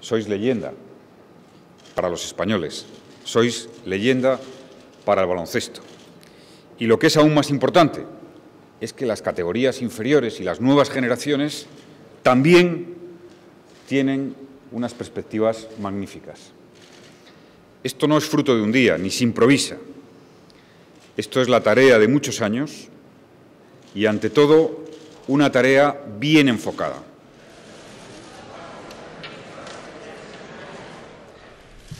sois leyenda para los españoles, sois leyenda para el baloncesto. Y lo que es aún más importante es que las categorías inferiores y las nuevas generaciones también tienen unas perspectivas magníficas. Esto no es fruto de un día, ni se improvisa. Esto es la tarea de muchos años y, ante todo, una tarea bien enfocada.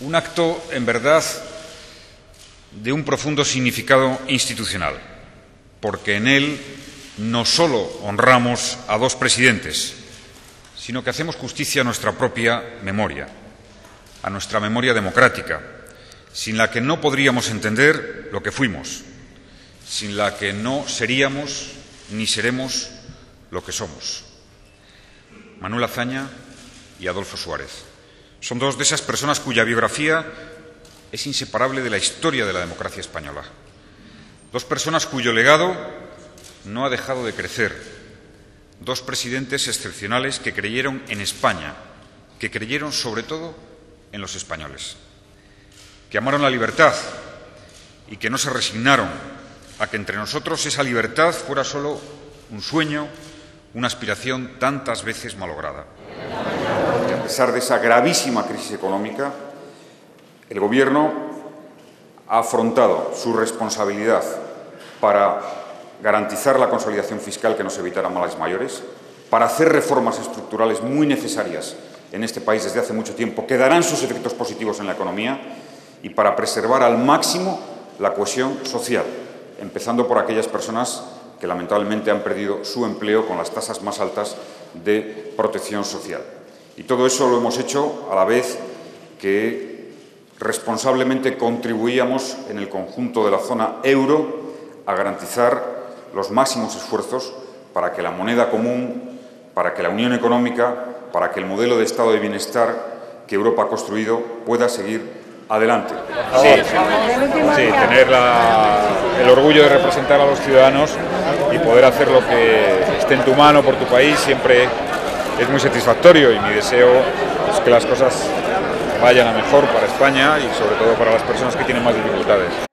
Un acto, en verdad, de un profundo significado institucional, porque en él no solo honramos a dos presidentes, sino que hacemos justicia a nuestra propia memoria, a nuestra memoria democrática, sin la que no podríamos entender lo que fuimos, sin la que no seríamos ni seremos lo que somos. Manuel Azaña y Adolfo Suárez. Son dos de esas personas cuya biografía es inseparable de la historia de la democracia española. Dos personas cuyo legado no ha dejado de crecer. Dos presidentes excepcionales que creyeron en España, que creyeron sobre todo en los españoles, que amaron la libertad y que no se resignaron a que entre nosotros esa libertad fuera solo un sueño, una aspiración tantas veces malograda. A pesar de esa gravísima crisis económica, el Gobierno ha afrontado su responsabilidad para garantizar la consolidación fiscal que nos evitara males mayores, para hacer reformas estructurales muy necesarias en este país desde hace mucho tiempo, que darán sus efectos positivos en la economía, y para preservar al máximo la cohesión social, empezando por aquellas personas que lamentablemente han perdido su empleo con las tasas más altas de protección social. Y todo eso lo hemos hecho a la vez que responsablemente contribuíamos en el conjunto de la zona euro a garantizar los máximos esfuerzos para que la moneda común, para que la unión económica, para que el modelo de Estado de bienestar que Europa ha construido pueda seguir adelante. Sí, sí tener el orgullo de representar a los ciudadanos y poder hacer lo que esté en tu mano por tu país siempre es muy satisfactorio y mi deseo es que las cosas vayan a mejor para España y sobre todo para las personas que tienen más dificultades.